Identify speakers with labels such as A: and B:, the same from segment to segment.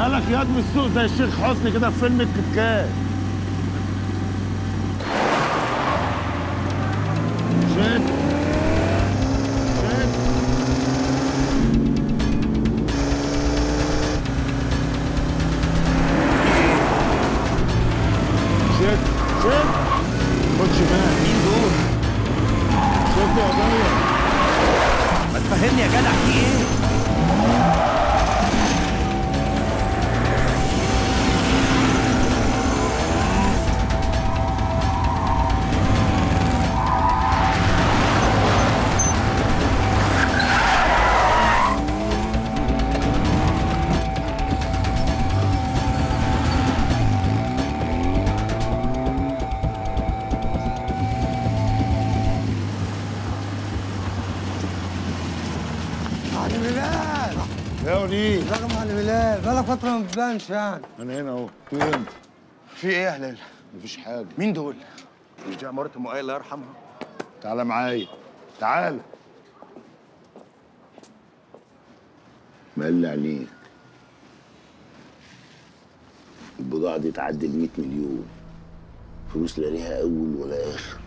A: مالك ياض من السوق زي الشيخ حسني كده في فيلم الكتكات. شد شد شد شد خد شمال
B: مين دول؟
A: شد يا
B: ما تفهمني يا جدع في إيه؟
C: معلم هلال
A: يا وليد.
C: ازيك يا معلم هلال بقالك فترة ما بتبانش يعني.
A: أنا هنا أهو. مين انت؟
D: في إيه يا هلال؟
A: مفيش حاجة.
D: مين دول؟ مش دي عمارة أم الله يرحمها؟
A: تعالى معايا. تعالى
E: مقل عليك؟ البضاعة دي تعدي ال 100 مليون. فلوس لا ليها أول ولا آخر.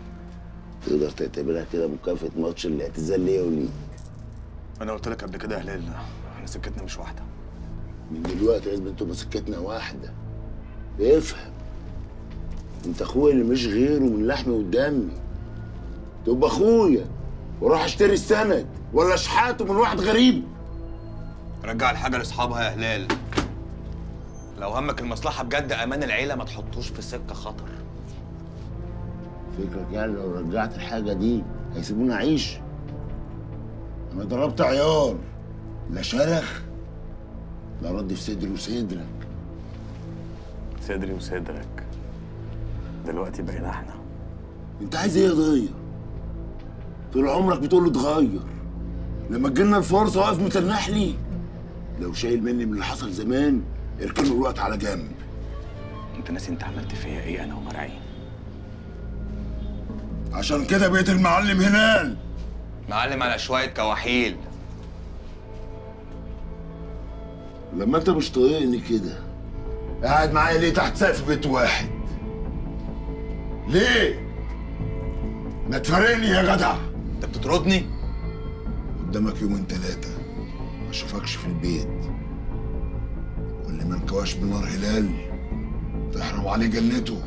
E: تقدر تعتبرها كده مكافأة ماتش الاعتزال ليا وليك.
D: أنا قلت لك قبل كده يا هلال إحنا سكتنا مش واحدة.
E: من دلوقتي لازم تبقى سكتنا واحدة. افهم. أنت أخويا اللي مش غيره من لحمي ودمي. تبقى أخويا وأروح أشتري السند ولا أشحاته من واحد غريب.
B: رجع الحاجة لأصحابها يا هلال. لو همك المصلحة بجد أمان العيلة ما تحطوش في سكة خطر.
E: فكرك يعني لو رجعت الحاجة دي هيسيبوني أعيش؟ أنا ضربت عيار لا شرخ لا رد في صدري وصدرك.
D: صدري وصدرك. دلوقتي بقينا إحنا.
E: أنت عايز يا ضيع؟ طول عمرك بتقول له اتغير. لما تجيلنا الفرصة واقف متنح لي. لو شايل مني من اللي حصل زمان اركنه الوقت على جنب.
B: انت ناسي انت عملت فيا إيه أنا ومرعي.
E: عشان كده بقيت المعلم هلال.
B: معلم على شوية كواحيل.
E: لما انت مش طايقني كده قاعد معايا ليه تحت سقف بيت واحد؟ ليه؟ ما تفارقني يا جدع.
B: انت بتطردني؟
E: قدامك يومين ثلاثة ما اشوفكش في البيت. واللي ما انكواش بنار هلال تحرم عليه جنته.